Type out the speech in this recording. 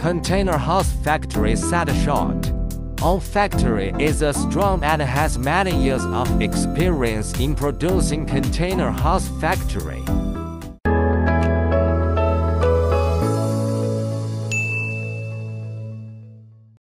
Container House Factory said short. Our Factory is a strong and has many years of experience in producing container house factory.